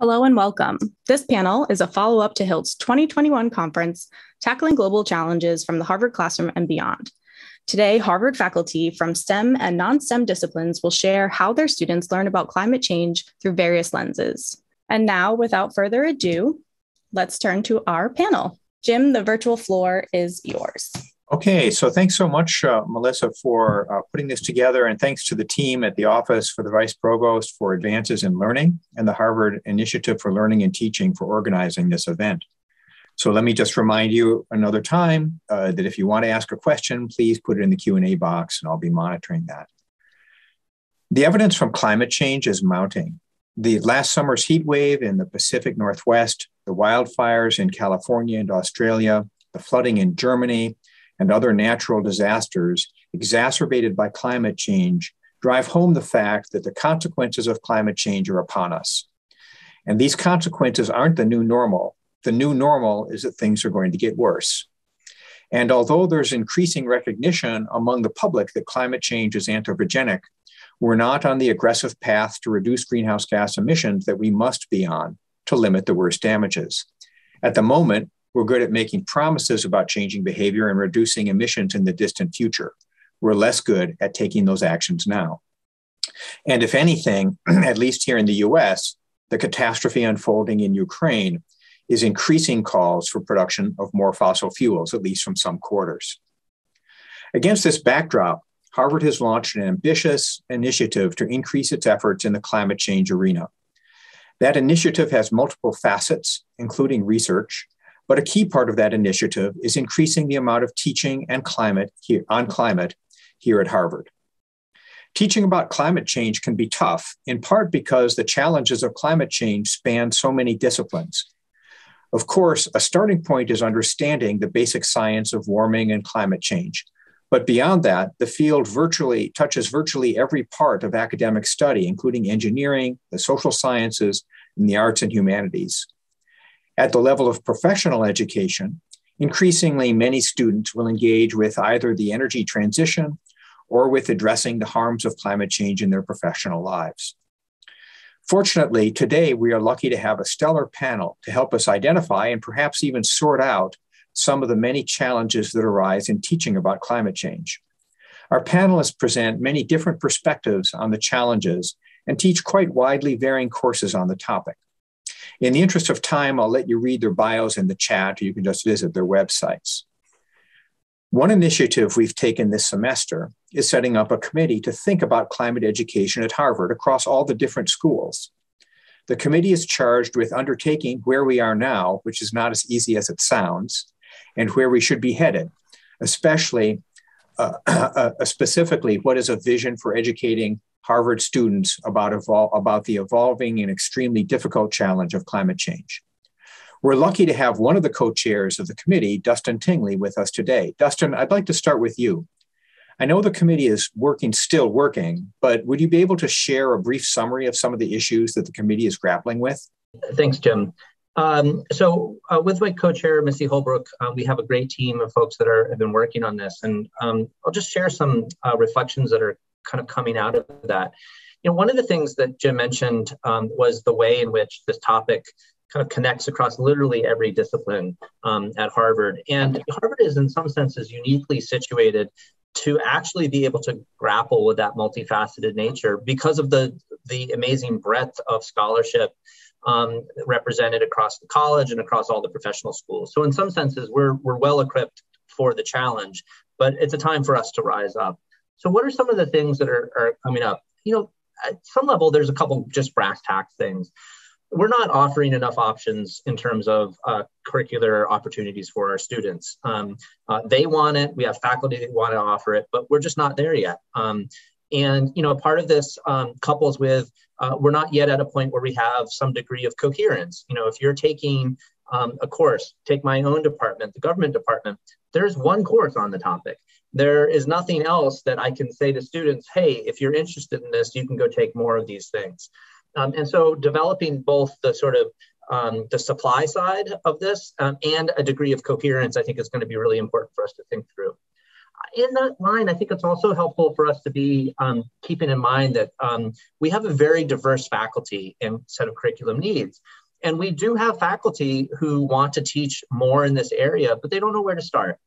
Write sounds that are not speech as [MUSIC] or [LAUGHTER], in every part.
Hello and welcome. This panel is a follow up to HILT's 2021 conference, Tackling Global Challenges from the Harvard Classroom and Beyond. Today, Harvard faculty from STEM and non STEM disciplines will share how their students learn about climate change through various lenses. And now, without further ado, let's turn to our panel. Jim, the virtual floor is yours. Okay, so thanks so much, uh, Melissa, for uh, putting this together, and thanks to the team at the Office for the Vice Provost for Advances in Learning and the Harvard Initiative for Learning and Teaching for organizing this event. So let me just remind you another time uh, that if you want to ask a question, please put it in the Q&A box, and I'll be monitoring that. The evidence from climate change is mounting. The last summer's heat wave in the Pacific Northwest, the wildfires in California and Australia, the flooding in Germany, and other natural disasters exacerbated by climate change drive home the fact that the consequences of climate change are upon us. And these consequences aren't the new normal. The new normal is that things are going to get worse. And although there's increasing recognition among the public that climate change is anthropogenic, we're not on the aggressive path to reduce greenhouse gas emissions that we must be on to limit the worst damages. At the moment, we're good at making promises about changing behavior and reducing emissions in the distant future. We're less good at taking those actions now. And if anything, [CLEARS THROAT] at least here in the US, the catastrophe unfolding in Ukraine is increasing calls for production of more fossil fuels, at least from some quarters. Against this backdrop, Harvard has launched an ambitious initiative to increase its efforts in the climate change arena. That initiative has multiple facets, including research, but a key part of that initiative is increasing the amount of teaching and climate here, on climate here at Harvard. Teaching about climate change can be tough, in part because the challenges of climate change span so many disciplines. Of course, a starting point is understanding the basic science of warming and climate change. But beyond that, the field virtually touches virtually every part of academic study, including engineering, the social sciences, and the arts and humanities. At the level of professional education, increasingly many students will engage with either the energy transition or with addressing the harms of climate change in their professional lives. Fortunately, today we are lucky to have a stellar panel to help us identify and perhaps even sort out some of the many challenges that arise in teaching about climate change. Our panelists present many different perspectives on the challenges and teach quite widely varying courses on the topic. In the interest of time, I'll let you read their bios in the chat, or you can just visit their websites. One initiative we've taken this semester is setting up a committee to think about climate education at Harvard across all the different schools. The committee is charged with undertaking where we are now, which is not as easy as it sounds, and where we should be headed, especially uh, [CLEARS THROAT] uh, specifically what is a vision for educating Harvard students about, evol- about the evolving and extremely difficult challenge of climate change. We're lucky to have one of the co chairs of the committee, Dustin Tingley, with us today. Dustin, I'd like to start with you. I know the committee is working, still working, but would you be able to share a brief summary of some of the issues that the committee is grappling with? Thanks, Jim. Um, so, uh, with my co-chair, Missy Holbrook, uh, we have a great team of folks that are have been working on this, and um, I'll just share some uh, reflections that are kind of coming out of that. You know, one of the things that Jim mentioned um, was the way in which this topic kind of connects across literally every discipline um, at Harvard. And Harvard is, in some senses, uniquely situated to actually be able to grapple with that multifaceted nature because of the the amazing breadth of scholarship um, represented across the college and across all the professional schools. So in some senses, we're we're well equipped for the challenge, but it's a time for us to rise up. So, what are some of the things that are, are coming up? You know, at some level, there's a couple just brass tacks things. We're not offering enough options in terms of uh, curricular opportunities for our students. Um, uh, they want it. We have faculty that want to offer it, but we're just not there yet. Um, and you know, part of this um, couples with uh, we're not yet at a point where we have some degree of coherence. You know, if you're taking um, a course, take my own department, the government department, there's one course on the topic there is nothing else that I can say to students, hey, if you're interested in this, you can go take more of these things. Um, and so developing both the sort of um, the supply side of this um, and a degree of coherence, I think is going to be really important for us to think through. in that line, I think it's also helpful for us to be um, keeping in mind that um, we have a very diverse faculty and set of curriculum needs. And we do have faculty who want to teach more in this area, but they don't know where to start.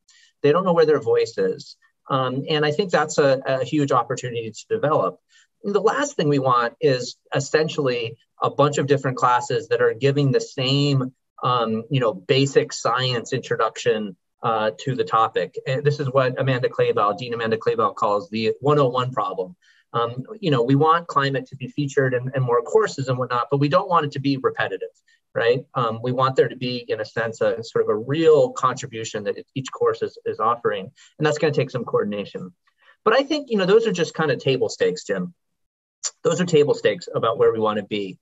They don't know where their voice is. Um, and I think that's a, a huge opportunity to develop. And the last thing we want is essentially a bunch of different classes that are giving the same, um, you know, basic science introduction uh, to the topic. And this is what Amanda Claybaugh, Dean Amanda Claybaugh, calls the 101 problem. Um, you know, we want climate to be featured in, in, more courses and whatnot, but we don't want it to be repetitive, right? Um, we want there to be, in a sense, a sort of a real contribution that each course is, is offering, and that's going to take some coordination. But I think, you know, those are just kind of table stakes, Jim. Those are table stakes about where we want to be.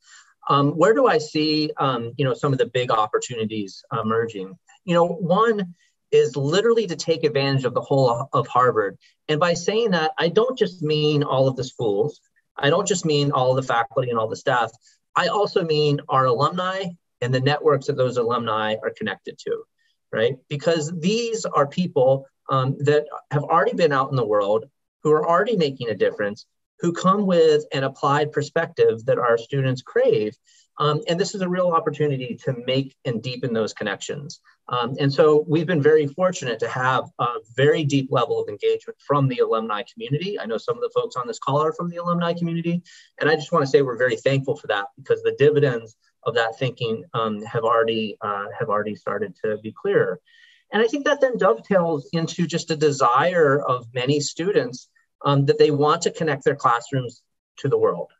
Um, where do I see, um, you know, some of the big opportunities emerging? You know, one is literally to take advantage of the whole of Harvard. And by saying that, I don't just mean all of the schools, I don't just mean all of the faculty and all the staff. I also mean our alumni and the networks that those alumni are connected to, right? Because these are people um, that have already been out in the world, who are already making a difference, who come with an applied perspective that our students crave. Um, and this is a real opportunity to make and deepen those connections. Um, and so we've been very fortunate to have a very deep level of engagement from the alumni community. I know some of the folks on this call are from the alumni community. And I just want to say we're very thankful for that because the dividends of that thinking um, have already uh, have already started to be clearer. And I think that then dovetails into just a desire of many students um, that they want to connect their classrooms to the world,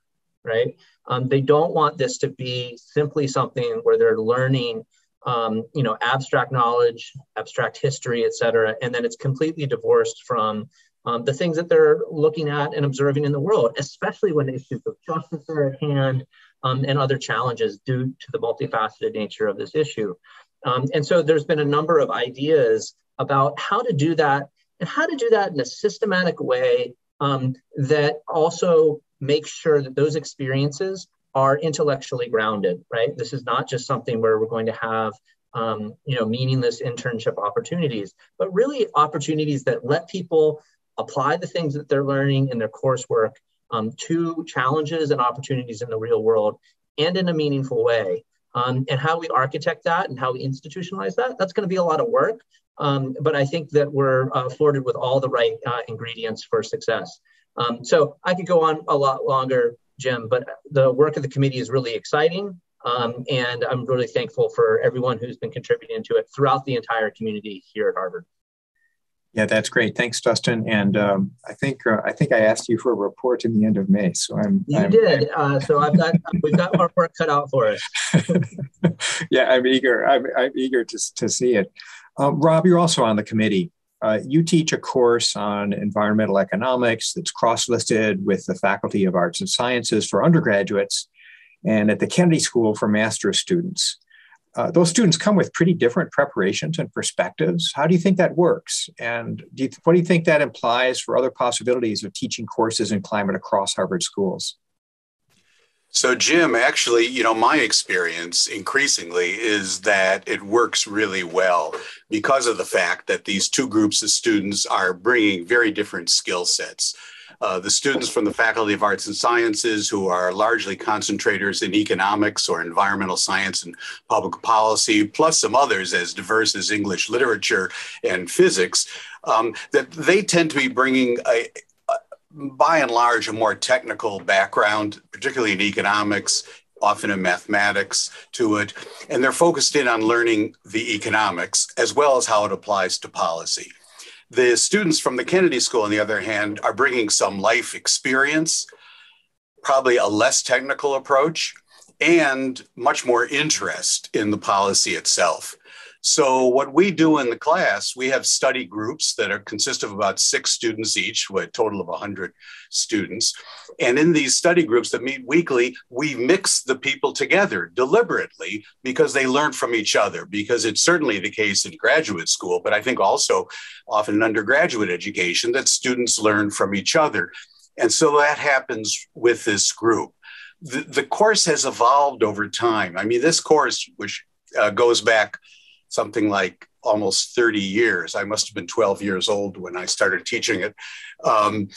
right? Um, they don't want this to be simply something where they're learning, um, you know, abstract knowledge, abstract history, et cetera, and then it's completely divorced from um, the things that they're looking at and observing in the world, especially when issues of justice are at hand um, and other challenges due to the multifaceted nature of this issue. Um, and so there's been a number of ideas about how to do that and how to do that in a systematic way um, that also makes sure that those experiences are intellectually grounded, right? This is not just something where we're going to have um, you know, meaningless internship opportunities, but really opportunities that let people apply the things that they're learning in their coursework um, to challenges and opportunities in the real world and in a meaningful way. Um, and how we architect that and how we institutionalize that, that's going to be a lot of work. Um, but I think that we're uh, afforded with all the right uh, ingredients for success. Um, so I could go on a lot longer, Jim, but the work of the committee is really exciting. Um, and I'm really thankful for everyone who's been contributing to it throughout the entire community here at Harvard. Yeah, that's great. Thanks, Dustin. And um, I think uh, I think I asked you for a report in the end of May. So I'm. You I'm, did. Uh, so I've got we've got our work cut out for us. [LAUGHS] yeah, I'm eager. I'm, I'm eager to to see it. Um, Rob, you're also on the committee. Uh, you teach a course on environmental economics that's cross-listed with the Faculty of Arts and Sciences for undergraduates and at the Kennedy School for master's students. Uh, those students come with pretty different preparations and perspectives. How do you think that works? And do you, what do you think that implies for other possibilities of teaching courses in climate across Harvard schools? So, Jim, actually, you know, my experience increasingly is that it works really well because of the fact that these two groups of students are bringing very different skill sets. Uh, the students from the Faculty of Arts and Sciences, who are largely concentrators in economics or environmental science and public policy, plus some others as diverse as English literature and physics, um, that they tend to be bringing a, by and large, a more technical background, particularly in economics, often in mathematics to it. And they're focused in on learning the economics as well as how it applies to policy. The students from the Kennedy School, on the other hand, are bringing some life experience, probably a less technical approach, and much more interest in the policy itself. So what we do in the class, we have study groups that are consist of about six students each, with a total of 100 students. And in these study groups that meet weekly, we mix the people together deliberately because they learn from each other, because it's certainly the case in graduate school, but I think also often in undergraduate education that students learn from each other. And so that happens with this group. The, the course has evolved over time. I mean, this course, which uh, goes back something like almost 30 years. I must have been 12 years old when I started teaching it. Um,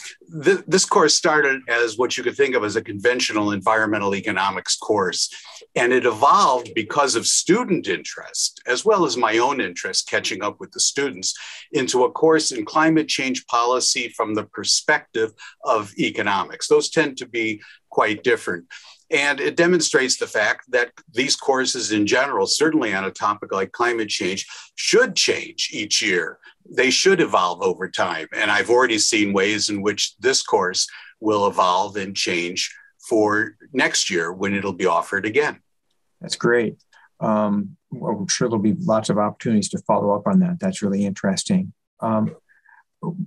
th- this course started as what you could think of as a conventional environmental economics course. And it evolved because of student interest, as well as my own interest catching up with the students, into a course in climate change policy from the perspective of economics. Those tend to be quite different. And it demonstrates the fact that these courses in general, certainly on a topic like climate change, should change each year. They should evolve over time. And I've already seen ways in which this course will evolve and change for next year when it'll be offered again. That's great. Um, I'm sure there'll be lots of opportunities to follow up on that. That's really interesting. Um,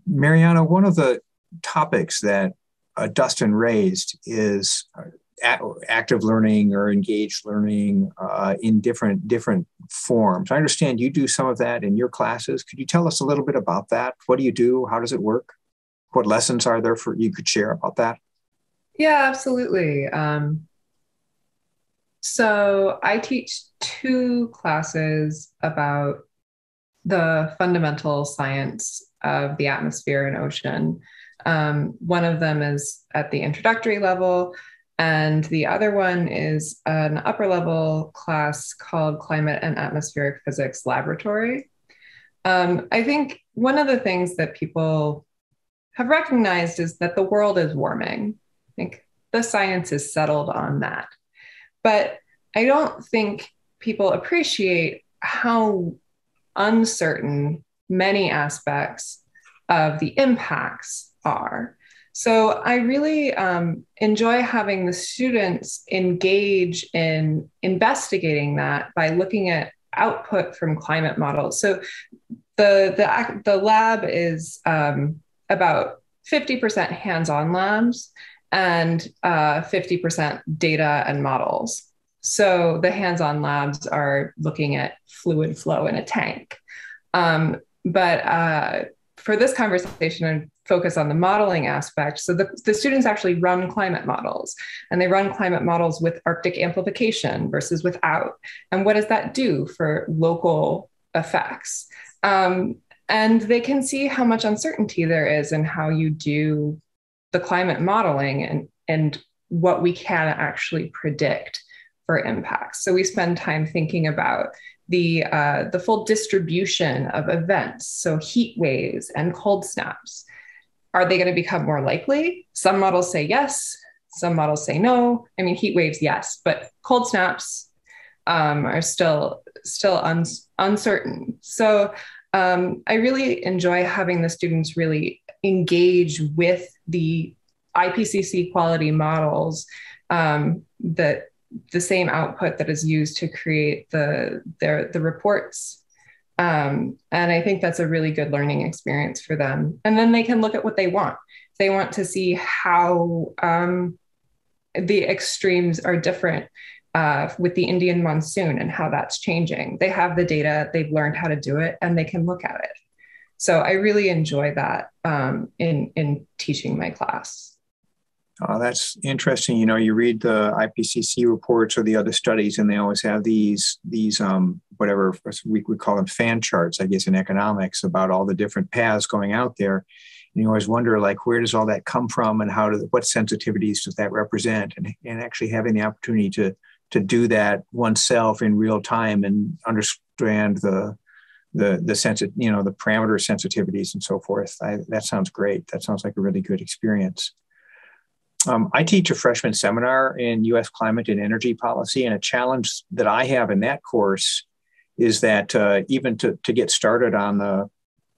Marianna, one of the topics that uh, Dustin raised is uh, active learning or engaged learning uh, in different different forms. I understand you do some of that in your classes. Could you tell us a little bit about that? What do you do? How does it work? What lessons are there for you could share about that? Yeah, absolutely. Um, so I teach two classes about the fundamental science of the atmosphere and ocean. Um, one of them is at the introductory level, and the other one is an upper level class called Climate and Atmospheric Physics Laboratory. Um, I think one of the things that people have recognized is that the world is warming. I think the science is settled on that. But I don't think people appreciate how uncertain many aspects of the impacts are. So I really um, enjoy having the students engage in investigating that by looking at output from climate models. So the the, the lab is um, about 50% hands-on labs and uh, 50% data and models. So the hands-on labs are looking at fluid flow in a tank. Um, but uh, for this conversation focus on the modeling aspect. So the, the students actually run climate models and they run climate models with Arctic amplification versus without. And what does that do for local effects? Um, and they can see how much uncertainty there is in how you do the climate modeling and, and what we can actually predict for impacts. So we spend time thinking about the, uh, the full distribution of events, so heat waves and cold snaps. Are they going to become more likely? Some models say yes, some models say no. I mean, heat waves, yes, but cold snaps um, are still still un- uncertain. So um, I really enjoy having the students really engage with the IPCC quality models um, that the same output that is used to create the their the reports um, and i think that's a really good learning experience for them. And then they can look at what they want. They want to see how um, the extremes are different uh, with the indian monsoon and how that's changing. They have the data they've learned how to do it and they can look at it. So i really enjoy that um, in in teaching my class. Oh, that's interesting. You know, you read the IPCC reports or the other studies, and they always have these these um, whatever we would call them fan charts, I guess, in economics about all the different paths going out there. And you always wonder, like, where does all that come from, and how do what sensitivities does that represent? And and actually having the opportunity to to do that oneself in real time and understand the the the sense you know the parameter sensitivities and so forth. I, that sounds great. That sounds like a really good experience. Um, I teach a freshman seminar in U.S. climate and energy policy, and a challenge that I have in that course is that uh, even to, to get started on the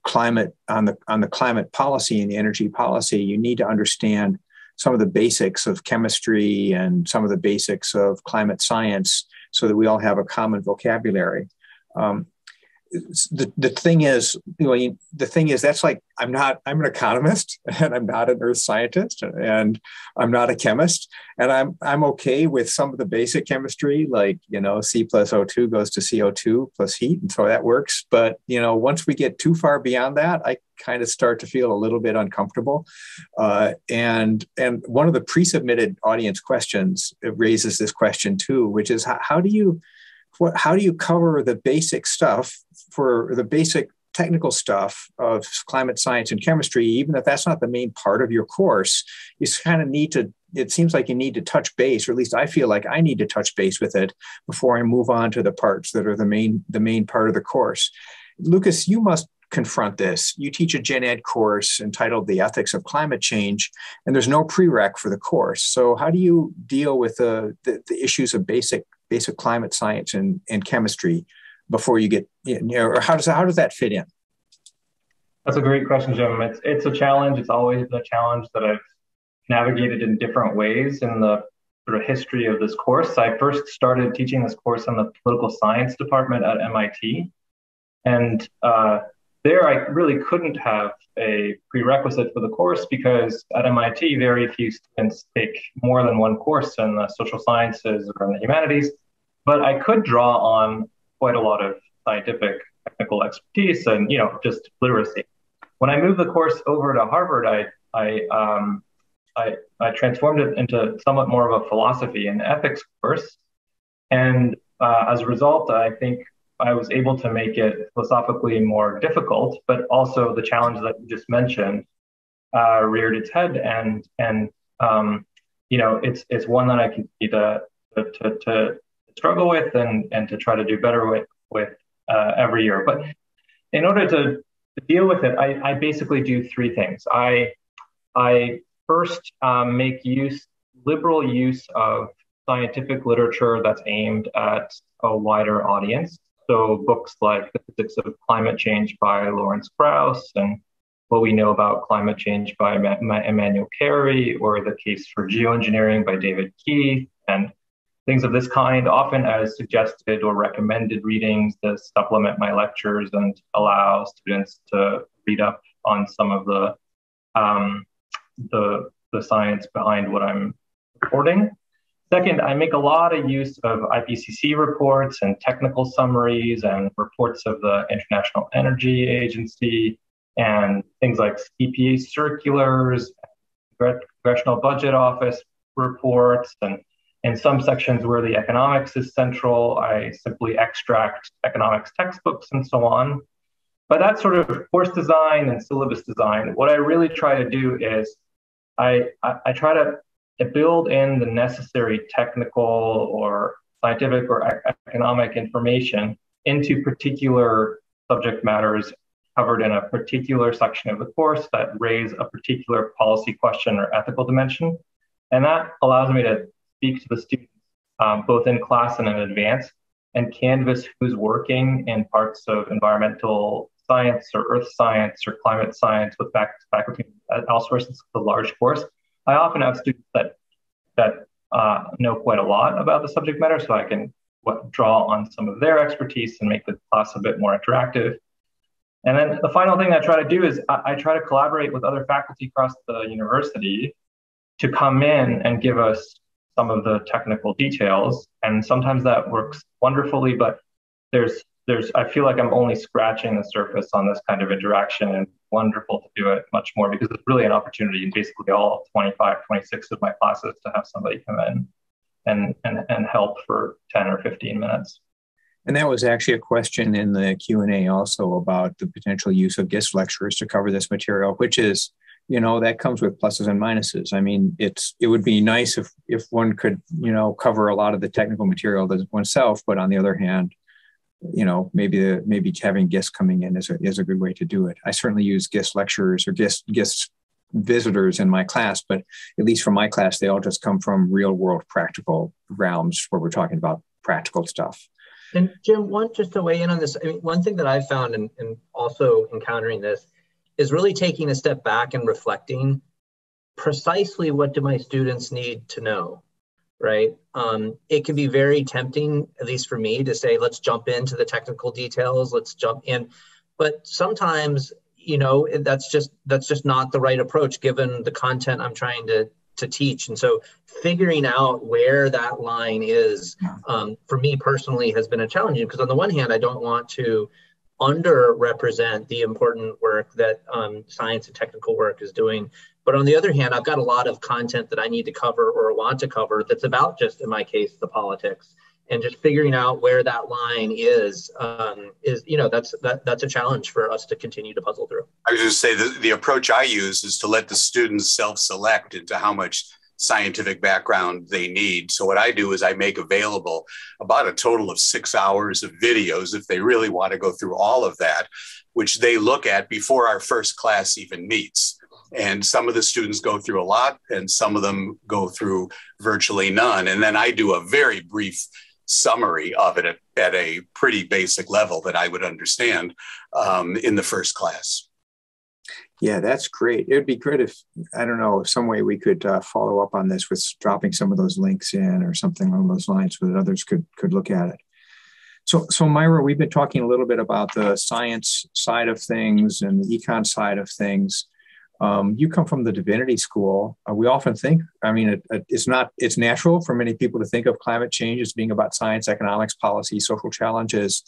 climate on the on the climate policy and the energy policy, you need to understand some of the basics of chemistry and some of the basics of climate science, so that we all have a common vocabulary. Um, the, the thing is, you know, the thing is that's like I'm not I'm an economist [LAUGHS] and I'm not an earth scientist and I'm not a chemist and I'm I'm okay with some of the basic chemistry like you know C plus O2 goes to CO2 plus heat and so that works. But you know once we get too far beyond that, I kind of start to feel a little bit uncomfortable. Uh, and and one of the pre-submitted audience questions raises this question too, which is how, how do you what how do you cover the basic stuff for the basic technical stuff of climate science and chemistry, even if that's not the main part of your course, you kind of need to, it seems like you need to touch base, or at least I feel like I need to touch base with it before I move on to the parts that are the main, the main part of the course. Lucas, you must confront this. You teach a gen ed course entitled The Ethics of Climate Change, and there's no prereq for the course. So how do you deal with the, the, the issues of basic basic climate science and, and chemistry before you get you know or how does how does that fit in? That's a great question jim it's it's a challenge. It's always been a challenge that i've navigated in different ways in the sort of history of this course. I first started teaching this course in the political science department at mit and uh, there i really couldn't have a prerequisite for the course because at mit very few students take more than one course in the social sciences or in the humanities. But i could draw on quite a lot of scientific technical expertise and you know just literacy. When I moved the course over to Harvard, I I um, I, I transformed it into somewhat more of a philosophy and ethics course, and uh, as a result, I think I was able to make it philosophically more difficult, but also the challenge that you just mentioned uh, reared its head, and and um, you know it's it's one that I continue to to, to struggle with and, and to try to do better with, with uh, every year. But in order to, deal with it, I, I, basically do three things. I, I first um, make use, liberal use of scientific literature that's aimed at a wider audience. So books like The Physics of Climate Change by Lawrence Krauss and What We Know About Climate Change by Emanuel Kerry or The Case for Geoengineering by David Keith and things of this kind, often as suggested or recommended readings to supplement my lectures and allow students to read up on some of the um, the, the science behind what I'm reporting. Second, I make a lot of use of IPCC reports and technical summaries and reports of the International Energy Agency and things like EPA circulars, Congressional Budget Office reports, and in some sections where the economics is central, I simply extract economics textbooks and so on. But that sort of course design and syllabus design. What I really try to do is I, I, I try to build in the necessary technical or scientific or economic information into particular subject matters covered in a particular section of the course that raise a particular policy question or ethical dimension. And that allows me to speak to the students, um, both in class and in advance, and canvas who's working in parts of environmental science or earth science or climate science with faculty elsewhere since a large course. I often have students that that uh, know quite a lot about the subject matter, so I can what, draw on some of their expertise and make the class a bit more interactive. And then the final thing I try to do is I, I try to collaborate with other faculty across the university to come in and give us some of the technical details. And sometimes that works wonderfully, but there's there's I feel like I'm only scratching the surface on this kind of interaction and wonderful to do it much more because it's really an opportunity in basically all 25, 26 of my classes to have somebody come in and and, and help for 10 or 15 minutes. And that was actually a question in the Q&A also about the potential use of guest lecturers to cover this material, which is you know that comes with pluses and minuses. I mean it's it would be nice if if one could you know cover a lot of the technical material that oneself but on the other hand you know maybe the maybe having guests coming in is a, is a good way to do it. I certainly use guest lecturers or guest guest visitors in my class but at least from my class they all just come from real world practical realms where we're talking about practical stuff. And jim one just to weigh in on this I mean, one thing that i found and also encountering this is really taking a step back and reflecting precisely what do my students need to know right? Um, it can be very tempting at least for me to say let's jump into the technical details let's jump in. But sometimes you know that's just that's just not the right approach given the content i'm trying to to teach. And so figuring out where that line is um, for me personally has been a challenge because on the one hand i don't want to underrepresent the important work that um, science and technical work is doing. But on the other hand, I've got a lot of content that I need to cover or want to cover that's about just, in my case, the politics. and just figuring out where that line is um, is you know that's that, that's a challenge for us to continue to puzzle through i was just say the, the approach i use is to let the students self-select into how much scientific background they need. So what i do is i make available about a total of six hours of videos if they really want to go through all of that which they look at before our first class even meets. And some of the students go through a lot and some of them go through virtually none. And then i do a very brief summary of it at, at a pretty basic level that I would understand um, in the first class. Yeah, that's great. It would be great if, I don't know, some way we could uh, follow up on this with dropping some of those links in or something along those lines so that others could, could look at it. So, so Mayra, we've been talking a little bit about the science side of things and the econ side of things. Um, you come from the divinity school. Uh, we often think, I mean, it, it, it's not, it's natural for many people to think of climate change as being about science, economics, policy, social challenges.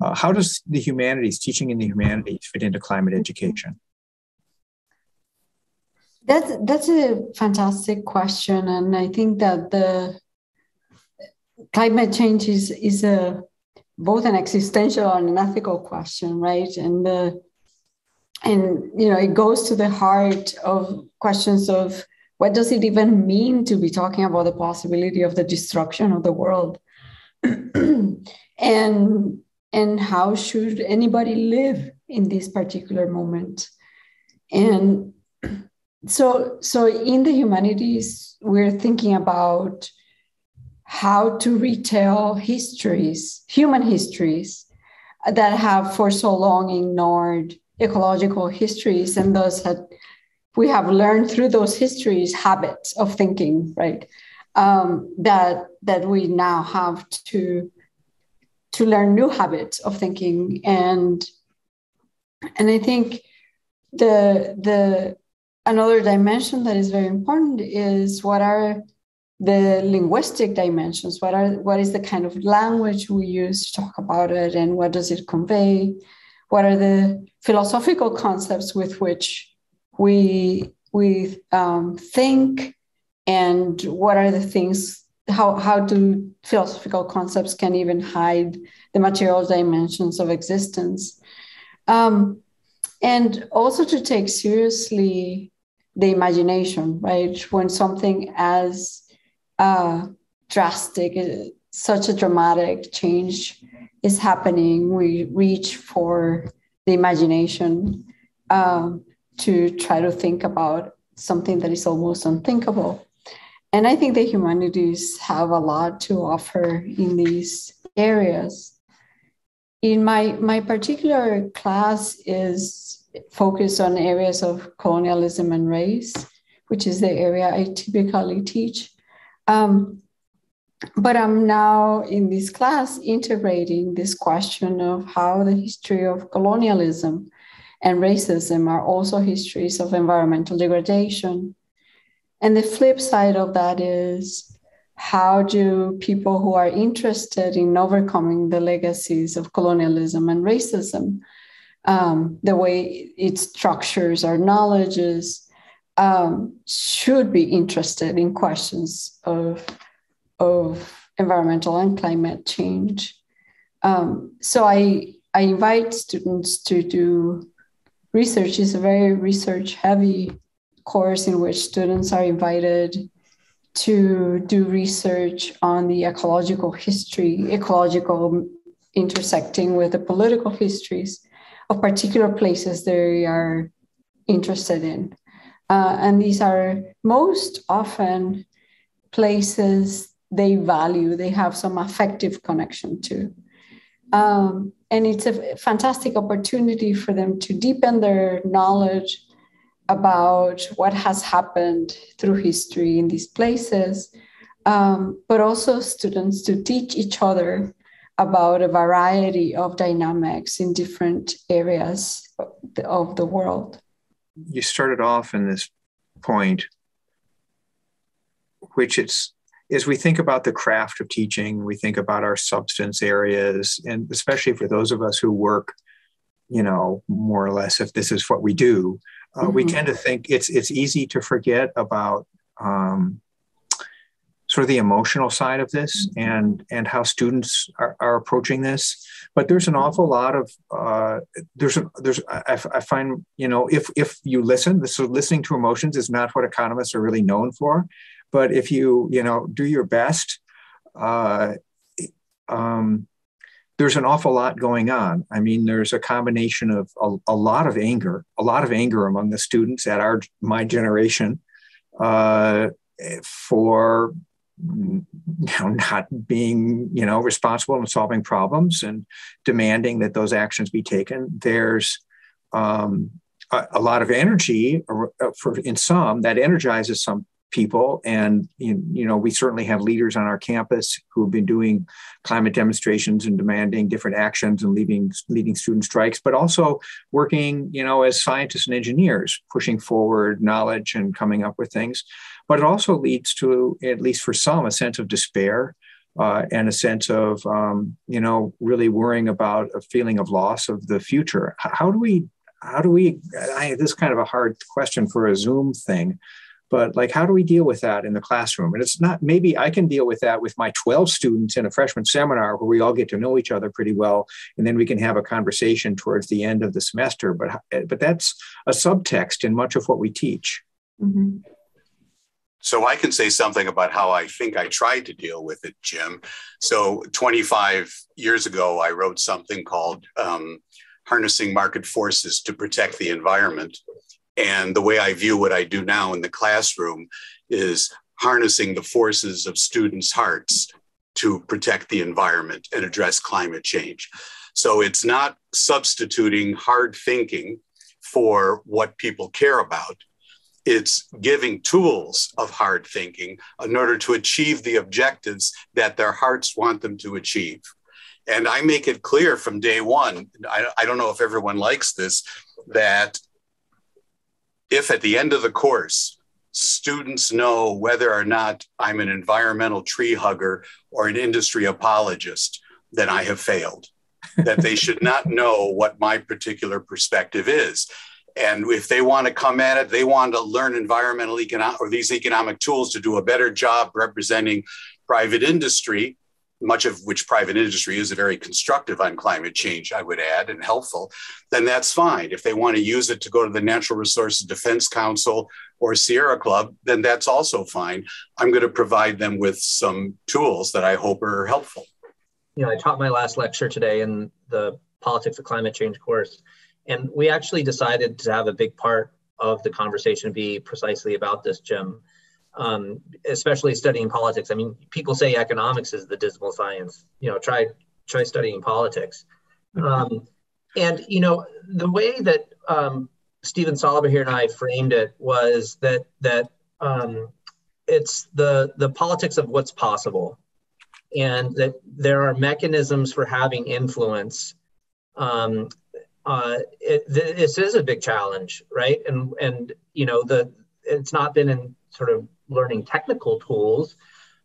Uh, how does the humanities, teaching in the humanities, fit into climate education? That's that's a fantastic question, and I think that the climate change is is a both an existential and an ethical question, right? And the and you know it goes to the heart of questions of what does it even mean to be talking about the possibility of the destruction of the world [CLEARS THROAT] and and how should anybody live in this particular moment and so so in the humanities we're thinking about how to retell histories human histories that have for so long ignored ecological histories and those that we have learned through those histories habits of thinking right? Um, that that we now have to to learn new habits of thinking. And and i think the the another dimension that is very important is what are the linguistic dimensions? What are what is the kind of language we use to talk about it and what does it convey? What are the philosophical concepts with which we we um, think? And what are the things how how do philosophical concepts can even hide the material dimensions of existence? Um, and also to take seriously the imagination right when something as uh, drastic such a dramatic change is happening, we reach for the imagination um, to try to think about something that is almost unthinkable. And I think the humanities have a lot to offer in these areas. In my, my particular class is focused on areas of colonialism and race, which is the area I typically teach. Um, but I'm now in this class integrating this question of how the history of colonialism and racism are also histories of environmental degradation. And the flip side of that is how do people who are interested in overcoming the legacies of colonialism and racism, um, the way it structures our knowledges, um, should be interested in questions of of environmental and climate change. Um, so I, I invite students to do research. It's a very research heavy course in which students are invited to do research on the ecological history, ecological intersecting with the political histories of particular places they are interested in. Uh, and these are most often places they value, they have some affective connection to. Um, and it's a fantastic opportunity for them to deepen their knowledge about what has happened through history in these places, um, but also students to teach each other about a variety of dynamics in different areas of the world. You started off in this point, which it's as we think about the craft of teaching, we think about our substance areas, and especially for those of us who work, you know, more or less, if this is what we do, uh, mm-hmm. we tend to think it's it's easy to forget about um, sort of the emotional side of this and and how students are, are approaching this. But there's an awful lot of uh, there's a, there's I, I, find you know if if you listen so listening to emotions is not what economists are really known for. But if you you know do your best uh, um, there's an awful lot going on. I mean, there's a combination of a, a, lot of anger, a lot of anger among the students at our my generation uh, for you know, not being you know responsible and solving problems and demanding that those actions be taken. There's um, a, a, lot of energy uh, for in some that energizes some people. And you know we certainly have leaders on our campus who have been doing climate demonstrations and demanding different actions and leading leading student strikes but also working you know as scientists and engineers pushing forward knowledge and coming up with things. But it also leads to at least for some a sense of despair uh, and a sense of um, you know really worrying about a feeling of loss of the future. How do we how do we I, this is kind of a hard question for a zoom thing but like how do we deal with that in the classroom and it's not maybe i can deal with that with my 12 students in a freshman seminar where we all get to know each other pretty well and then we can have a conversation towards the end of the semester but but that's a subtext in much of what we teach mm-hmm. So I can say something about how I think I tried to deal with it, Jim. So 25 years ago, I wrote something called um, Harnessing Market Forces to Protect the Environment. And the way I view what I do now in the classroom is harnessing the forces of students' hearts to protect the environment and address climate change. So it's not substituting hard thinking for what people care about. It's giving tools of hard thinking in order to achieve the objectives that their hearts want them to achieve. And I make it clear from day one, I, I don't know if everyone likes this, that if at the end of the course, students know whether or not I'm an environmental tree hugger or an industry apologist, then I have failed. that they should not know what my particular perspective is. And if they want to come at it, they want to learn environmental economic or these economic tools to do a better job representing private industry, much of which private industry is very constructive on climate change, I would add, and helpful, then that's fine. If they want to use it to go to the Natural Resources Defense Council or Sierra Club, then that's also fine. I'm going to provide them with some tools that I hope are helpful. You know, I taught my last lecture today in the Politics of Climate Change course, and we actually decided to have a big part of the conversation be precisely about this, Jim um, especially studying politics. I mean, people say economics is the dismal science. You know, try try studying politics. Mm-hmm. Um, and you know, the way that um, Stephen Ansolabehere and I framed it was that that um, it's the the politics of what's possible, and that there are mechanisms for having influence. Um, uh, it, this is a big challenge, right? And and you know the it's not been in sort of learning technical tools,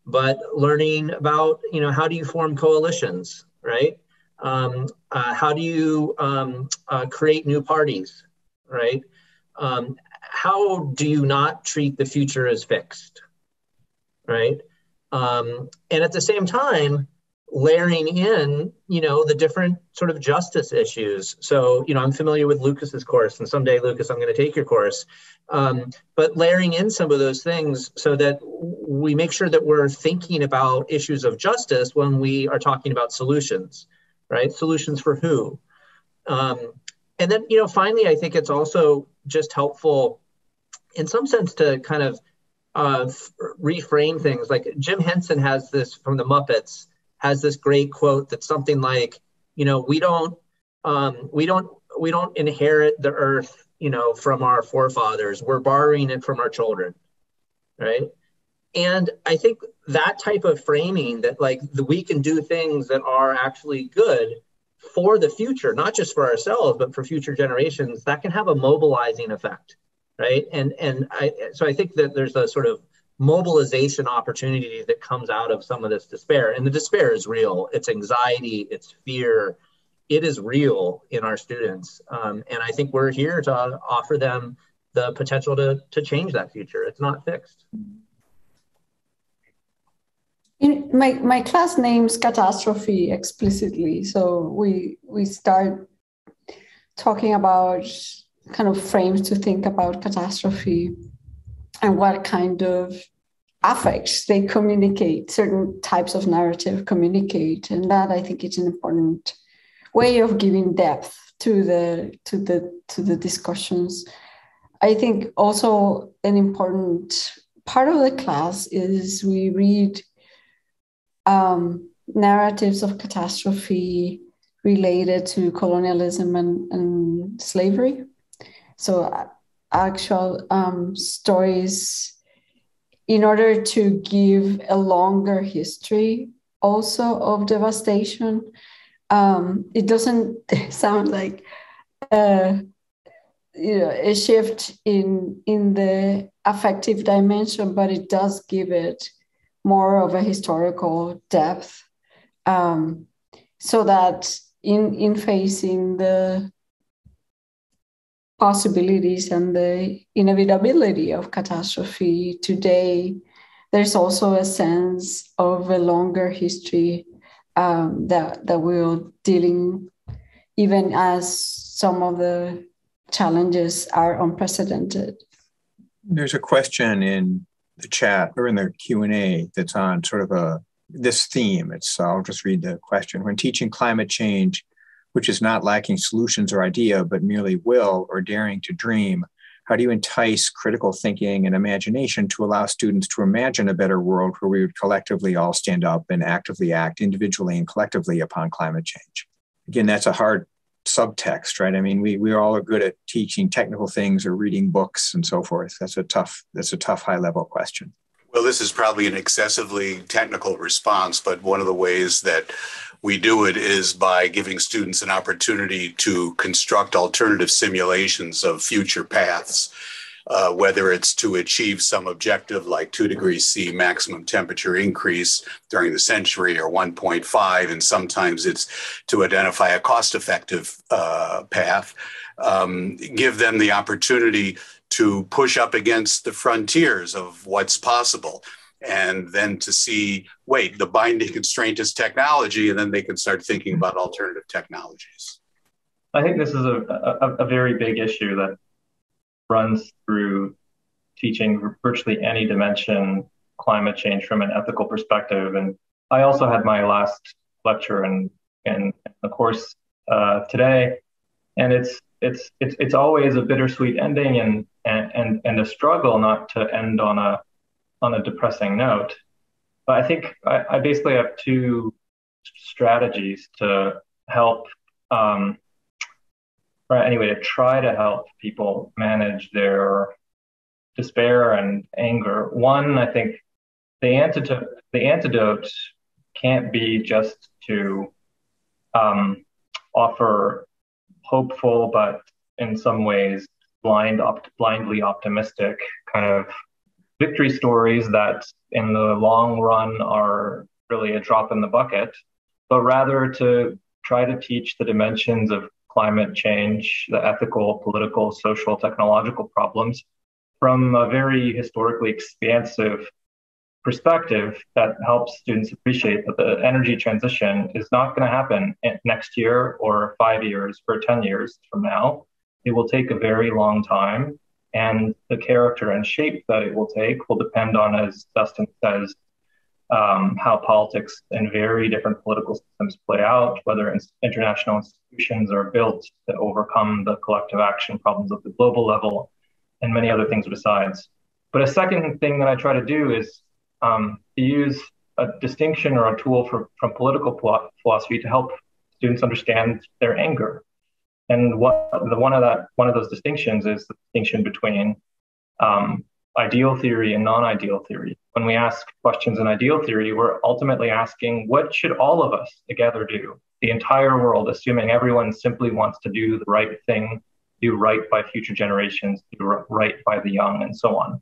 but learning about, you know, how do you form coalitions, right? Um, uh, how do you um, uh, create new parties, right? Um, how do you not treat the future as fixed, right? Um, and at the same time, layering in, you know, the different sort of justice issues. So, you know, I'm familiar with Lucas's course, and someday, Lucas, I'm going to take your course. Um, but layering in some of those things so that we make sure that we're thinking about issues of justice when we are talking about solutions, right? Solutions for who? Um, and then, you know, finally, I think it's also just helpful in some sense to kind of uh, reframe things. Like Jim Henson has this from the Muppets has this great quote that's something like, you know, we don't um, we don't we don't inherit the earth, you know, from our forefathers. We're borrowing it from our children, right? And I think that type of framing that like the, we can do things that are actually good for the future, not just for ourselves, but for future generations, that can have a mobilizing effect, right? And and I so I think that there's a sort of mobilization opportunity that comes out of some of this despair. And the despair is real. It's anxiety, it's fear. It is real in our students. Um, and I think we're here to offer them the potential to, to change that future. It's not fixed. In my, my class names catastrophe explicitly. So we we start talking about kind of frames to think about catastrophe and what kind of affects they communicate, certain types of narrative communicate. And that I think is an important way of giving depth to the to the to the discussions. I think also an important part of the class is we read um, narratives of catastrophe related to colonialism and, and slavery. So uh, actual um, stories in order to give a longer history also of devastation. Um, it doesn't [LAUGHS] sound like uh, you know a shift in in the affective dimension, but it does give it more of a historical depth, um, so that in in facing the possibilities and the inevitability of catastrophe today, there's also a sense of a longer history um, that that we're dealing, even as some of the challenges are unprecedented. There's a question in the chat or in the Q and A that's on sort of a this theme. It's I'll just read the question. When teaching climate change, which is not lacking solutions or idea, but merely will or daring to dream, how do you entice critical thinking and imagination to allow students to imagine a better world where we would collectively all stand up and actively act individually and collectively upon climate change? Again, that's a hard subtext, right? I mean, we we all are good at teaching technical things or reading books and so forth. That's a tough that's a tough high level question. Well, this is probably an excessively technical response, but one of the ways that we do it is by giving students an opportunity to construct alternative simulations of future paths, uh, whether it's to achieve some objective like two degrees C maximum temperature increase during the century or 1.5, and sometimes it's to identify a cost effective uh, path. Um, give them the opportunity to push up against the frontiers of what's possible. And then to see wait the binding constraint is technology and then they can start thinking about alternative technologies. I think this is a, a, a very big issue that runs through teaching virtually any dimension climate change from an ethical perspective. And i also had my last lecture in in the course uh, today and it's it's it's it's always a bittersweet ending and and and a struggle not to end on a on a depressing note. But I think I, I basically have two strategies to help, um, right? Anyway, to try to help people manage their despair and anger. One, I think the antidote, the antidote can't be just to um, offer hopeful, but in some ways blind, blindly optimistic kind of victory stories that in the long run are really a drop in the bucket, but rather to try to teach the dimensions of climate change, the ethical, political, social, technological problems from a very historically expansive perspective that helps students appreciate that the energy transition is not going to happen next year or five years or 10 years from now. It will take a very long time. And the character and shape that it will take will depend on, as Dustin says, um, how politics and very different political systems play out, whether international institutions are built to overcome the collective action problems at the global level, and many other things besides. But a second thing that I try to do is um, to use a distinction or a tool for, from political philosophy to help students understand their anger and what the one of that one of those distinctions is the distinction between um, ideal theory and non-ideal theory. When we ask questions in ideal theory, we're ultimately asking what should all of us together do, the entire world, assuming everyone simply wants to do the right thing, do right by future generations, do right by the young, and so on.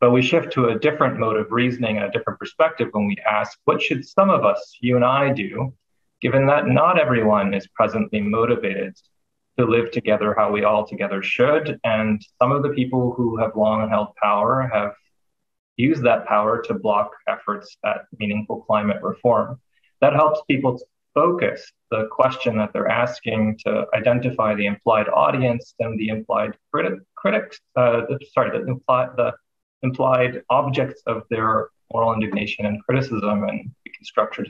But we shift to a different mode of reasoning and a different perspective when we ask, what should some of us, you and I, do, given that not everyone is presently motivated to live together how we all together should. And some of the people who have long held power have used that power to block efforts at meaningful climate reform. That helps people focus the question that they're asking to identify the implied audience and the implied criti- critics, uh, sorry, the implied, the implied objects of their moral indignation and criticism, and we can structure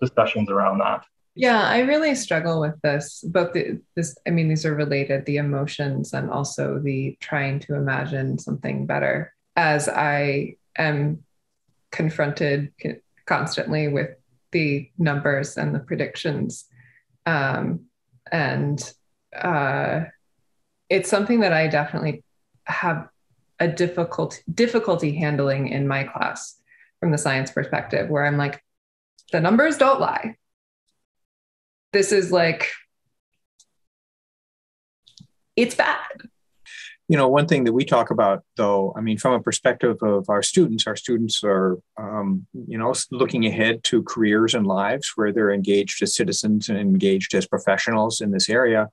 discussions around that. Yeah, I really struggle with this. Both the, this, I mean, these are related, the emotions and also the trying to imagine something better as I am confronted constantly with the numbers and the predictions. Um, and uh, it's something that I definitely have a difficult difficulty handling in my class from the science perspective, where I'm like, the numbers don't lie. This is like, it's bad you know, one thing that we talk about, though, I mean, from a perspective of our students, our students are, um, you know, looking ahead to careers and lives where they're engaged as citizens and engaged as professionals in this area.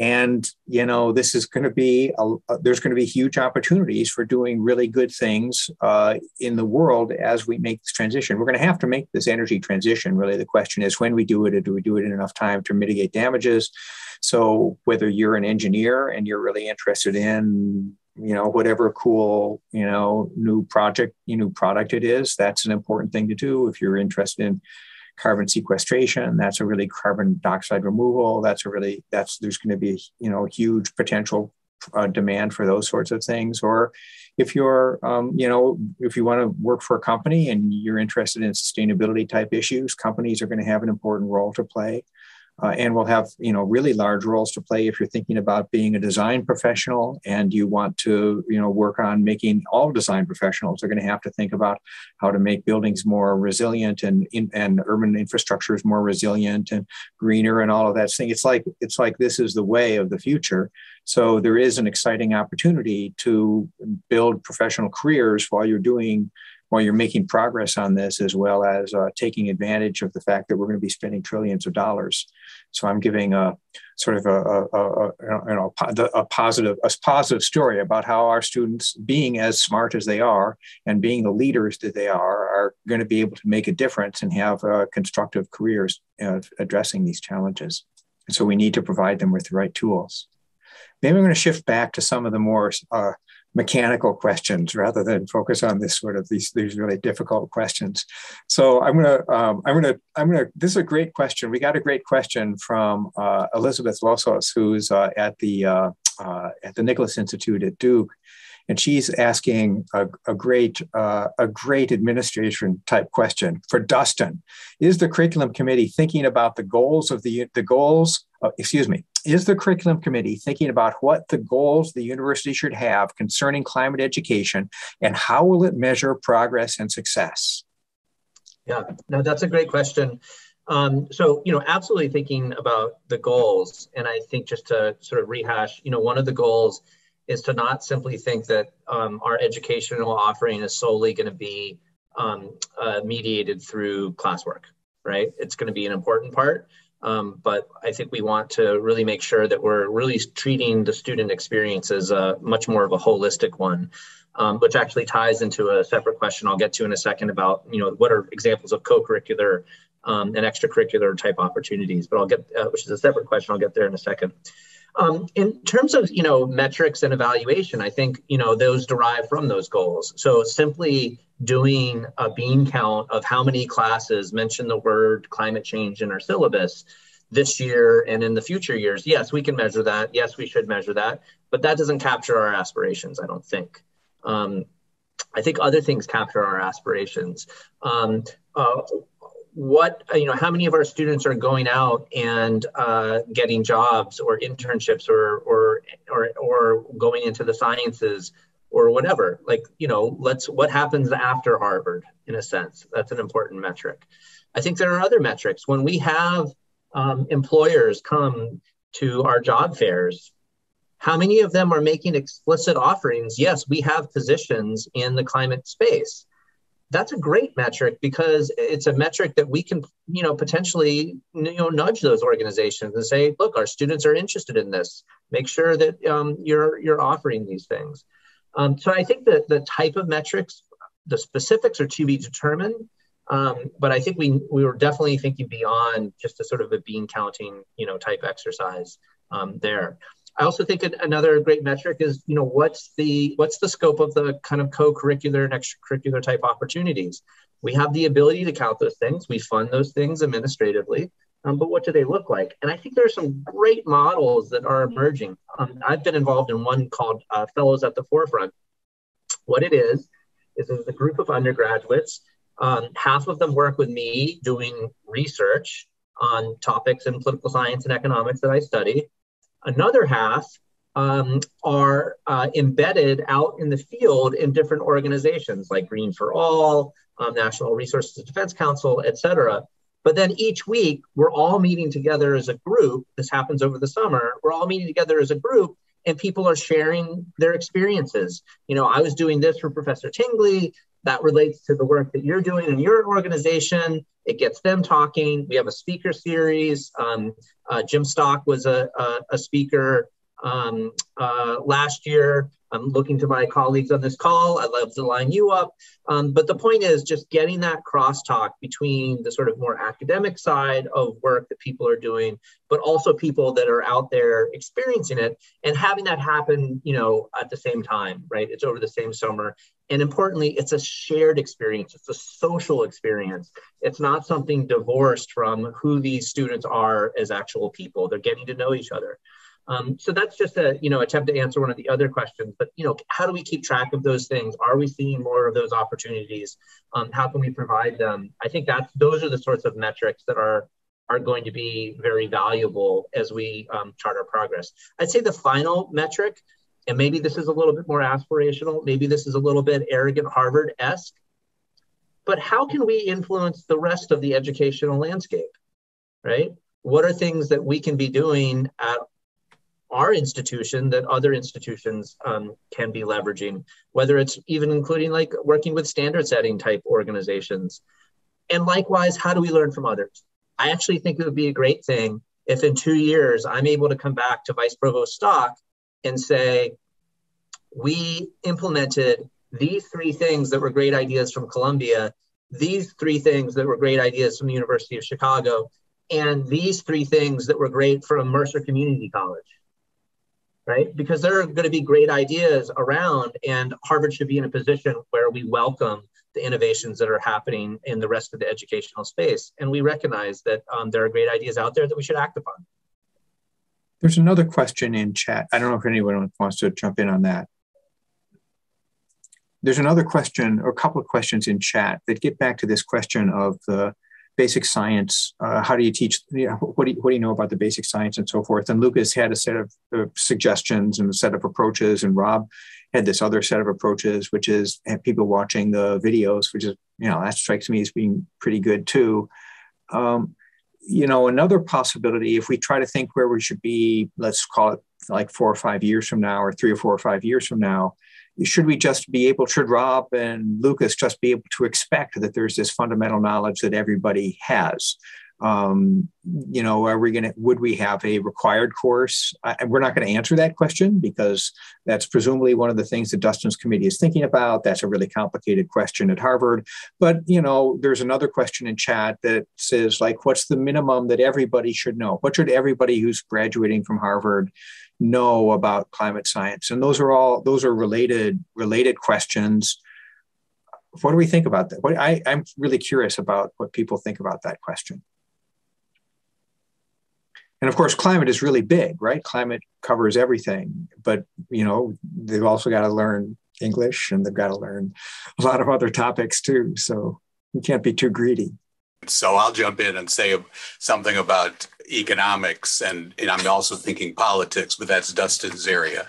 And, you know, this is going to be, a, there's going to be huge opportunities for doing really good things uh, in the world as we make this transition. We're going to have to make this energy transition. Really, the question is when we do it, do we do it in enough time to mitigate damages? So whether you're an engineer and you're really interested in you know whatever cool you know new project you know product it is that's an important thing to do if you're interested in carbon sequestration that's a really carbon dioxide removal that's a really that's there's going to be you know huge potential uh, demand for those sorts of things. Or if you're um, you know if you want to work for a company and you're interested in sustainability type issues companies are going to have an important role to play uh, and will have you know really large roles to play if you're thinking about being a design professional and you want to you know work on making all design professionals are going to have to think about how to make buildings more resilient and and urban infrastructures more resilient and greener and all of that thing it's like it's like this is the way of the future so there is an exciting opportunity to build professional careers while you're doing while you're making progress on this, as well as uh, taking advantage of the fact that we're going to be spending trillions of dollars. So I'm giving a sort of a, a, a, you know, a positive a positive story about how our students, being as smart as they are and being the leaders that they are, are going to be able to make a difference and have uh, constructive careers uh, addressing these challenges. And so we need to provide them with the right tools. Maybe I'm going to shift back to some of the more uh, mechanical questions rather than focus on this sort of these these really difficult questions. So I'm gonna um, I'm gonna I'm gonna this is a great question. We got a great question from uh, Elizabeth Losos, who's uh, at the uh, uh at the Nicholas Institute at Duke, and she's asking a, a great uh, a great administration type question for Dustin. Is the curriculum committee thinking about the goals of the the goals? Uh, excuse me. Is the curriculum committee thinking about what the goals the university should have concerning climate education, and how will it measure progress and success? Yeah, no, that's a great question. Um, so, you know, absolutely thinking about the goals. And I think just to sort of rehash, you know, one of the goals is to not simply think that um, our educational offering is solely going to be um, uh, mediated through classwork, right? It's going to be an important part, um, but I think we want to really make sure that we're really treating the student experience as a much more of a holistic one, um, which actually ties into a separate question I'll get to in a second about, you know, what are examples of co-curricular um, and extracurricular type opportunities, but I'll get, uh, which is a separate question, I'll get there in a second. Um, in terms of you know metrics and evaluation, I think you know those derive from those goals. So simply doing a bean count of how many classes mention the word climate change in our syllabus this year and in the future years, yes, we can measure that. Yes, we should measure that, but that doesn't capture our aspirations. I don't think. Um, I think other things capture our aspirations. Um, uh, what you know how many of our students are going out and uh, getting jobs or internships or, or or or going into the sciences or whatever? Like you know let's what happens after harvard in a sense? That's an important metric. I think there are other metrics. When we have um, employers come to our job fairs how many of them are making explicit offerings? Yes we have positions in the climate space that's a great metric because it's a metric that we can you know potentially you know nudge those organizations and say look our students are interested in this make sure that um, you're you're offering these things um, so i think that the type of metrics the specifics are to be determined. Um, but I think we we were definitely thinking beyond just a sort of a bean counting, you know, type exercise um, there. I also think another great metric is, you know, what's the what's the scope of the kind of co-curricular and extracurricular type opportunities? We have the ability to count those things. We fund those things administratively, um, but what do they look like? And I think there are some great models that are emerging. Um, I've been involved in one called uh, Fellows at the Forefront. What it is is it's a group of undergraduates. Um, half of them work with me doing research on topics in political science and economics that I study. Another half um, are uh, embedded out in the field in different organizations like Green for All, um, Natural Resources Defense Council, et cetera. But then each week, we're all meeting together as a group. This happens over the summer. We're all meeting together as a group, and people are sharing their experiences. You know, I was doing this for Professor Tingley. That relates to the work that you're doing in your organization. It gets them talking. We have a speaker series. Um, uh, Jim Stock was a, a, a speaker um, uh, last year. I'm looking to my colleagues on this call. I'd love to line you up. Um, but the point is just getting that crosstalk between the sort of more academic side of work that people are doing, but also people that are out there experiencing it and having that happen, you know, at the same time, right? It's over the same summer. And importantly, it's a shared experience. It's a social experience. It's not something divorced from who these students are as actual people. They're getting to know each other. Um, so that's just a you know attempt to answer one of the other questions. But you know, how do we keep track of those things? Are we seeing more of those opportunities? Um, how can we provide them? I think that's those are the sorts of metrics that are are going to be very valuable as we um, chart our progress. I'd say the final metric, and maybe this is a little bit more aspirational, maybe this is a little bit arrogant Harvard esque, but how can we influence the rest of the educational landscape, right? What are things that we can be doing at our institution that other institutions um, can be leveraging, whether it's even including like working with standard setting type organizations. And likewise, how do we learn from others? I actually think it would be a great thing if in two years I'm able to come back to Vice Provost Stock and say, we implemented these three things that were great ideas from Columbia, these three things that were great ideas from the University of Chicago, and these three things that were great from Mercer Community College right? Because there are going to be great ideas around, and Harvard should be in a position where we welcome the innovations that are happening in the rest of the educational space. And we recognize that um, there are great ideas out there that we should act upon. There's another question in chat. I don't know if anyone wants to jump in on that. There's another question, or a couple of questions in chat that get back to this question of the basic science. Uh, how do you teach? You know, what, do you, what do you know about the basic science and so forth? And Lucas had a set of uh, suggestions and a set of approaches, and Rob had this other set of approaches, which is people watching the videos, which is you know that strikes me as being pretty good too. Um, you know, another possibility, if we try to think where we should be, let's call it like four or five years from now, or three or four or five years from now, should we just be able, should Rob and Lucas just be able to expect that there's this fundamental knowledge that everybody has? Um, you know, are we going to, would we have a required course? I, we're not going to answer that question because that's presumably one of the things that Dustin's committee is thinking about. That's a really complicated question at Harvard. But, you know, there's another question in chat that says, like, what's the minimum that everybody should know? What should everybody who's graduating from Harvard know about climate science? And those are all those are related related questions. What do we think about that? What, I, I'm really curious about what people think about that question. And of course, climate is really big, right? Climate covers everything, but you know they've also got to learn English and they've got to learn a lot of other topics too. So you can't be too greedy. So I'll jump in and say something about economics, and, and I'm also thinking politics, but that's Dustin's area.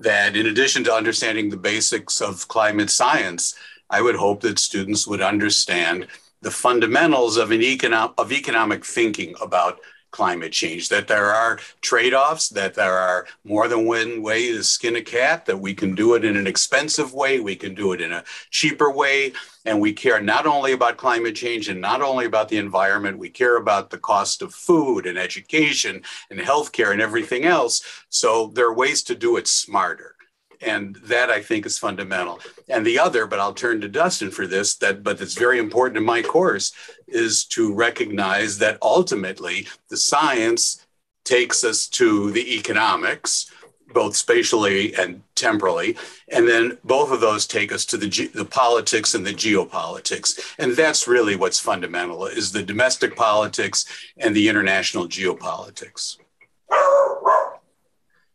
That in addition to understanding the basics of climate science, I would hope that students would understand the fundamentals of an economic of economic thinking about climate change, that there are trade offs, that there are more than one way to skin a cat, that we can do it in an expensive way, we can do it in a cheaper way. And we care not only about climate change and not only about the environment, we care about the cost of food and education and healthcare and everything else. So there are ways to do it smarter. And that I think is fundamental. And the other, but I'll turn to Dustin for this, that but it's very important in my course, is to recognize that ultimately the science takes us to the economics both spatially and temporally. And then both of those take us to the, ge- the politics and the geopolitics. And that's really what's fundamental is the domestic politics and the international geopolitics.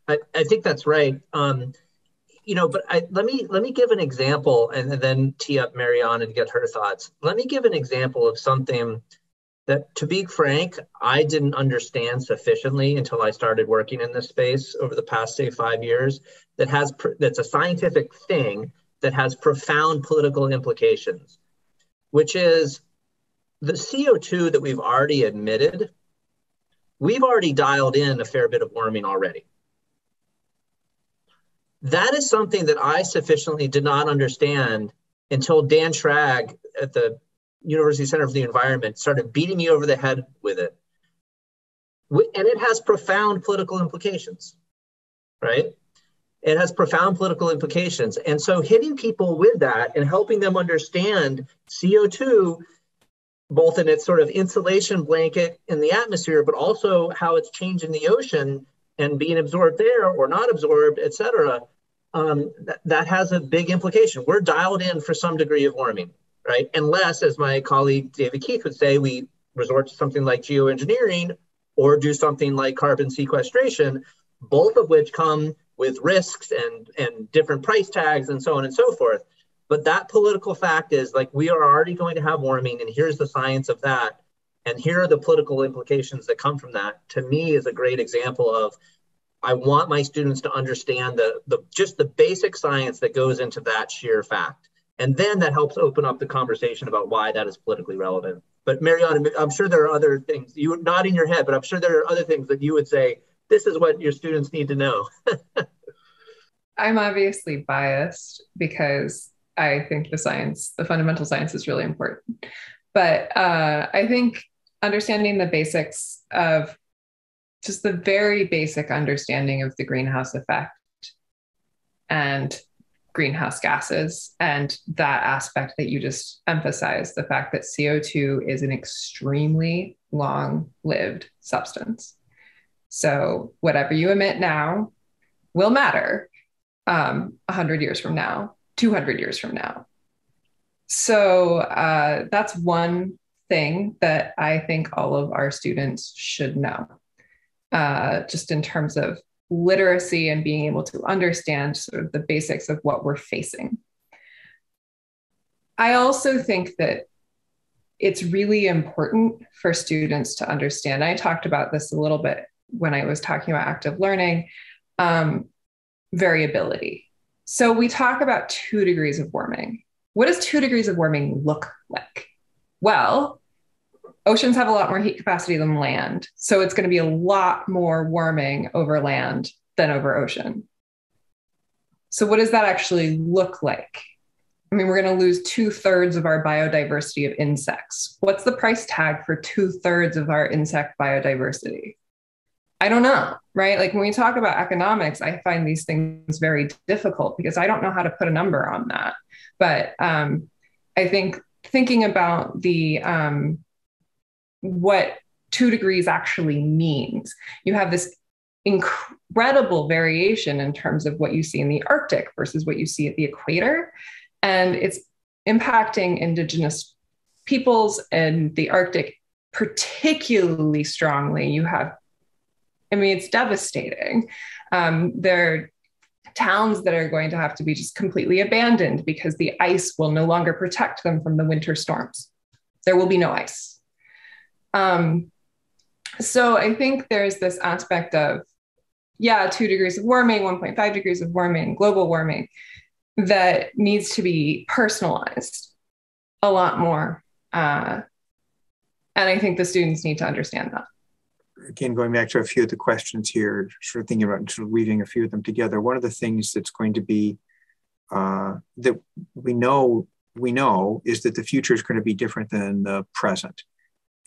I, I think that's right. Um, you know, but I, let me let me give an example and, and then tee up Marianne and get her thoughts. Let me give an example of something that to be frank i didn't understand sufficiently until i started working in this space over the past say five years that has that's a scientific thing that has profound political implications which is the co2 that we've already admitted we've already dialed in a fair bit of warming already that is something that i sufficiently did not understand until dan schrag at the University Center for the Environment started beating me over the head with it. And it has profound political implications, right? It has profound political implications. And so hitting people with that and helping them understand CO2, both in its sort of insulation blanket in the atmosphere, but also how it's changing the ocean and being absorbed there or not absorbed, et cetera, um, that, that has a big implication. We're dialed in for some degree of warming right? Unless, as my colleague David Keith would say, we resort to something like geoengineering or do something like carbon sequestration, both of which come with risks and, and different price tags and so on and so forth. But that political fact is like we are already going to have warming, and here's the science of that. And here are the political implications that come from that. To me, is a great example of I want my students to understand the, the just the basic science that goes into that sheer fact. And then that helps open up the conversation about why that is politically relevant. But Marianne, I'm sure there are other things you are nodding your head, but I'm sure there are other things that you would say, this is what your students need to know. [LAUGHS] I'm obviously biased because I think the science, the fundamental science is really important. But uh, I think understanding the basics of just the very basic understanding of the greenhouse effect and greenhouse gases and that aspect that you just emphasized the fact that CO2 is an extremely long lived substance. So, whatever you emit now will matter um, 100 years from now, 200 years from now. So, uh, that's one thing that I think all of our students should know, uh, just in terms of literacy and being able to understand sort of the basics of what we're facing. I also think that it's really important for students to understand. I talked about this a little bit when I was talking about active learning um, variability. So we talk about two degrees of warming. What does two degrees of warming look like? Well, oceans have a lot more heat capacity than land. So it's going to be a lot more warming over land than over ocean. So, what does that actually look like? I mean, we're going to lose two thirds of our biodiversity of insects. What's the price tag for two thirds of our insect biodiversity? I don't know, right? Like when we talk about economics, I find these things very difficult because I don't know how to put a number on that. But um, I think thinking about the um, what two degrees actually means. You have this incredible variation in terms of what you see in the Arctic versus what you see at the equator. And it's impacting indigenous peoples in the Arctic particularly strongly. You have, I mean, it's devastating. Um, there are towns that are going to have to be just completely abandoned because the ice will no longer protect them from the winter storms. There will be no ice. Um, so I think there's this aspect of, yeah, two degrees of warming, 1.5 degrees of warming, global warming, that needs to be personalized a lot more. Uh, and I think the students need to understand that. Again, going back to a few of the questions here, sort of thinking about sort of weaving a few of them together. One of the things that's going to be uh, that we know we know is that the future is going to be different than the present.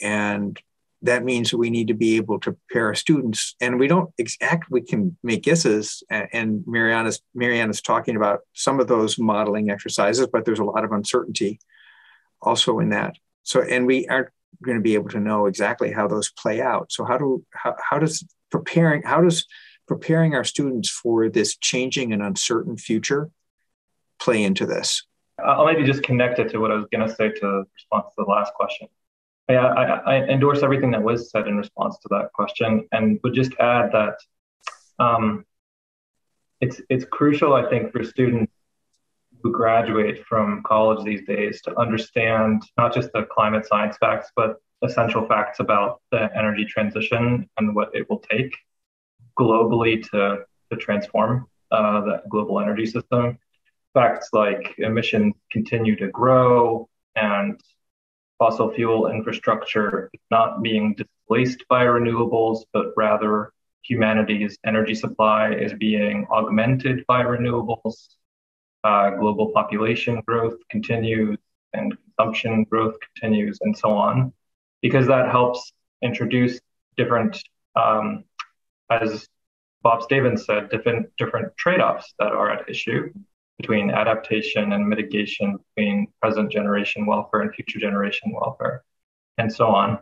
And that means we need to be able to prepare our students. And we don't exactly we can make guesses and Marianna's Marianna's talking about some of those modeling exercises but there's a lot of uncertainty also in that. So and we aren't going to be able to know exactly how those play out. So how do how, how does preparing how does preparing our students for this changing and uncertain future play into this? I'll maybe just connect it to what i was going to say to response to the last question yeah, I, I, endorse everything that was said in response to that question, and would just add that um, it's it's crucial, I think, for students who graduate from college these days to understand not just the climate science facts, but essential facts about the energy transition and what it will take globally to to transform uh, the global energy system. Facts like emissions continue to grow and fossil fuel infrastructure not being displaced by renewables, but rather humanity's energy supply is being augmented by renewables. Uh, global population growth continues and consumption growth continues, and so on, because that helps introduce different, um, as Bob Stavins said, different different trade-offs that are at issue between adaptation and mitigation between present generation welfare and future generation welfare, and so on.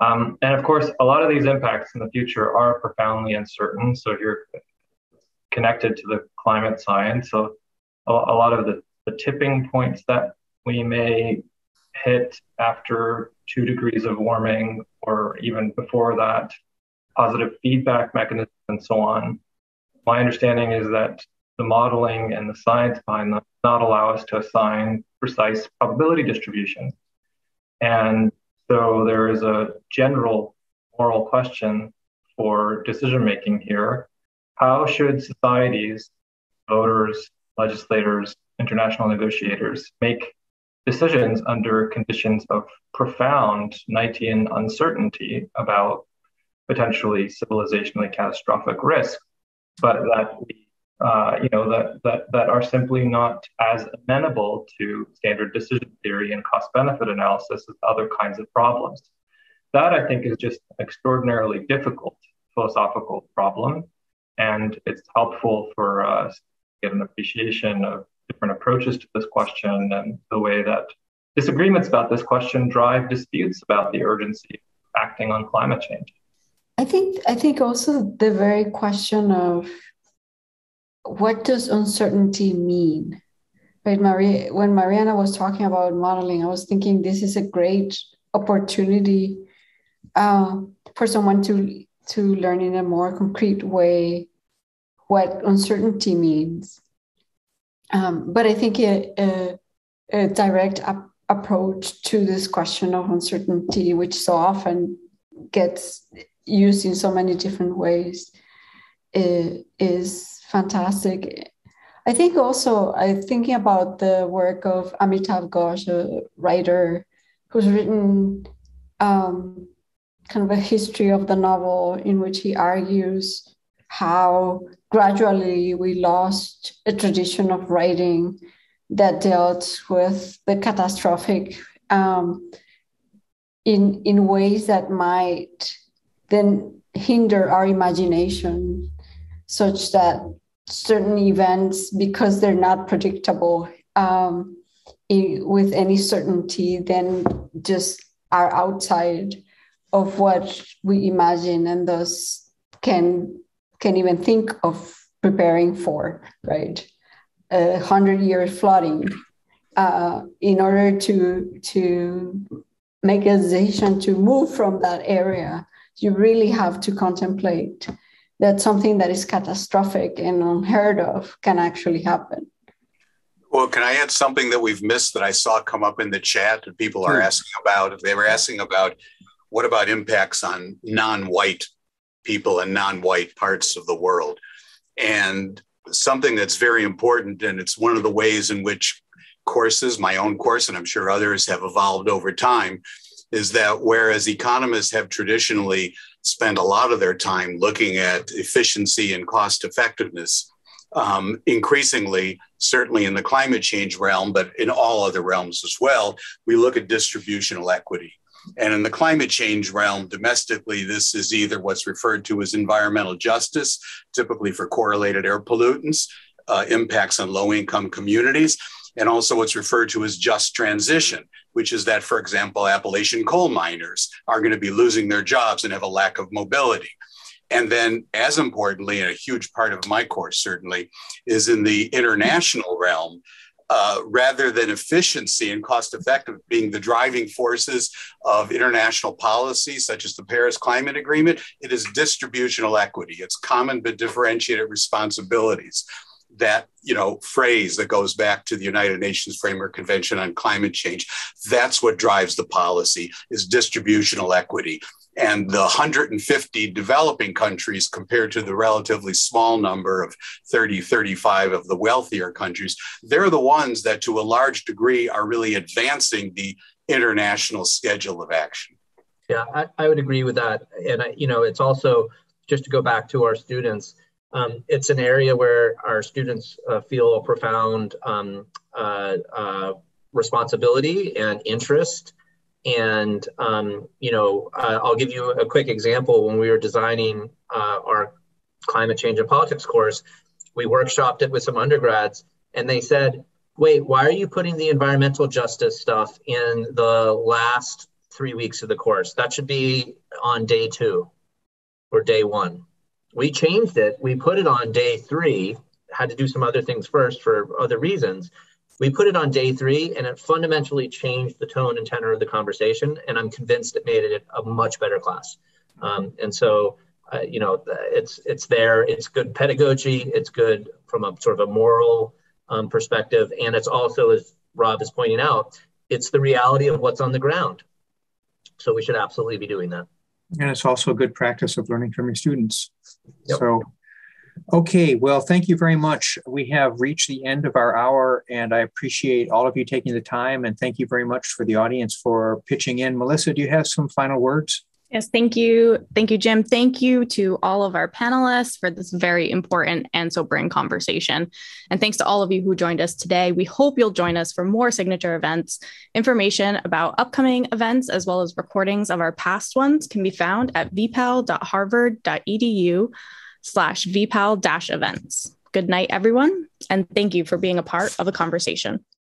Um, and of course, a lot of these impacts in the future are profoundly uncertain. So you're connected to the climate science. So a, a lot of the, the tipping points that we may hit after two degrees of warming or even before that, positive feedback mechanisms and so on. My understanding is that the modeling and the science behind them not allow us to assign precise probability distributions. And so there is a general moral question for decision making here. How should societies, voters, legislators, international negotiators make decisions under conditions of profound Knightian uncertainty about potentially civilizationally catastrophic risk, but that we uh, you know, that, that, that are simply not as amenable to standard decision theory and cost benefit analysis as other kinds of problems. That I think is just an extraordinarily difficult philosophical problem. And it's helpful for us to get an appreciation of different approaches to this question and the way that disagreements about this question drive disputes about the urgency of acting on climate change. I think I think also the very question of what does uncertainty mean? Right, Maria, when Marianna was talking about modeling, I was thinking this is a great opportunity uh, for someone to to learn in a more concrete way what uncertainty means. Um, but I think a, a, a direct ap- approach to this question of uncertainty, which so often gets used in so many different ways, is fantastic. I think also I'm thinking about the work of Amitav Ghosh, a writer who's written um, kind of a history of the novel in which he argues how gradually we lost a tradition of writing that dealt with the catastrophic um, in in ways that might then hinder our imagination such that certain events, because they're not predictable um, in, with any certainty, then just are outside of what we imagine and thus can can even think of preparing for right? A hundred year flooding uh, in order to to make a decision to move from that area you really have to contemplate that something that is catastrophic and unheard of can actually happen. Well, can I add something that we've missed that I saw come up in the chat and people are hmm. asking about? They were asking about what about impacts on non-white people and non-white parts of the world? And something that's very important, and it's one of the ways in which courses, my own course, and I'm sure others have evolved over time, is that whereas economists have traditionally spent a lot of their time looking at efficiency and cost effectiveness. Um, increasingly, certainly in the climate change realm, but in all other realms as well, we look at distributional equity. And in the climate change realm, domestically, this is either what's referred to as environmental justice, typically for correlated air pollutants, uh, impacts on low income communities, and also what's referred to as just transition, which is that, for example, Appalachian coal miners are going to be losing their jobs and have a lack of mobility. And then, as importantly, and a huge part of my course certainly, is in the international realm. Uh, rather than efficiency and cost effective being the driving forces of international policy, such as the Paris Climate Agreement, it is distributional equity. It's common but differentiated responsibilities that you know phrase that goes back to the united nations framework convention on climate change that's what drives the policy is distributional equity. And the 150 developing countries compared to the relatively small number of 30 35 of the wealthier countries they're the ones that to a large degree are really advancing the international schedule of action. Yeah i, I would agree with that. And I, you know it's also just to go back to our students um, it's an area where our students uh, feel a profound um, uh, uh, responsibility and interest. And, um, you know, I'll give you a quick example. When we were designing uh, our climate change and politics course, we workshopped it with some undergrads, and they said, wait, why are you putting the environmental justice stuff in the last three weeks of the course? That should be on day two or day one we changed it. We put it on day three, had to do some other things first for other reasons. We put it on day three and it fundamentally changed the tone and tenor of the conversation. And I'm convinced it made it a much better class. Um, and so, uh, you know, it's it's there. It's good pedagogy. It's good from a sort of a moral um, perspective, and it's also, as Rob is pointing out, it's the reality of what's on the ground. So we should absolutely be doing that. And it's also a good practice of learning from your students. Yep. So, okay, well, thank you very much. We have reached the end of our hour, and I appreciate all of you taking the time. And thank you very much for the audience for pitching in. Melissa, do you have some final words? Yes, thank you. Thank you, Jim. Thank you to all of our panelists for this very important and sobering conversation. And thanks to all of you who joined us today. We hope you'll join us for more signature events. Information about upcoming events, as well as recordings of our past ones, can be found at vpal.harvard.edu slash vpal-events. Good night, everyone, and thank you for being a part of the conversation.